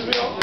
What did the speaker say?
Israel.